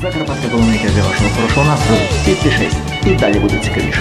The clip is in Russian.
Закарпатська колоника для вашого хорошого настрою. Підпишись і далі буде цікавіше.